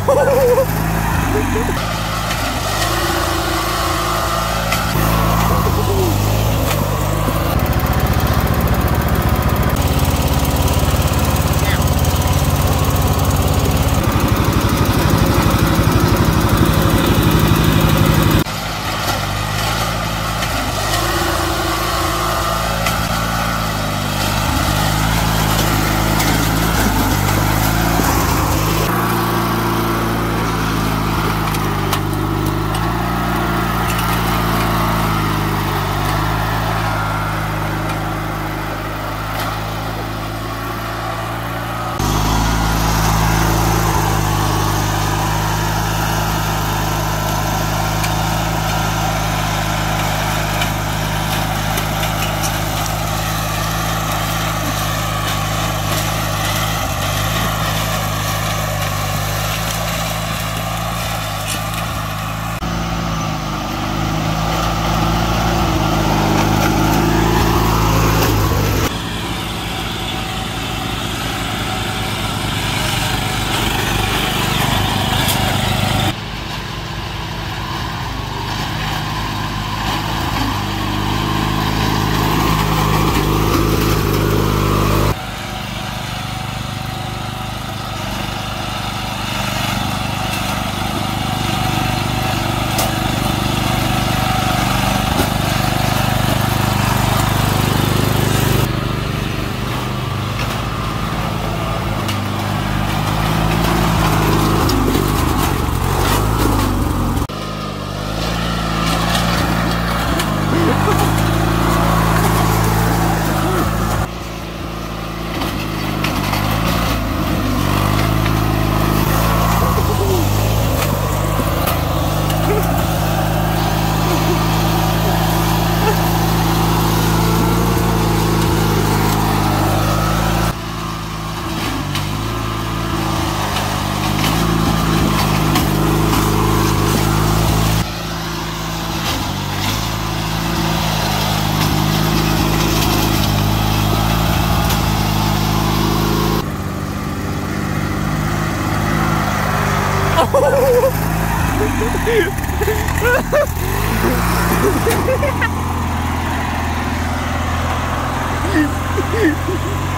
Oh! Ha!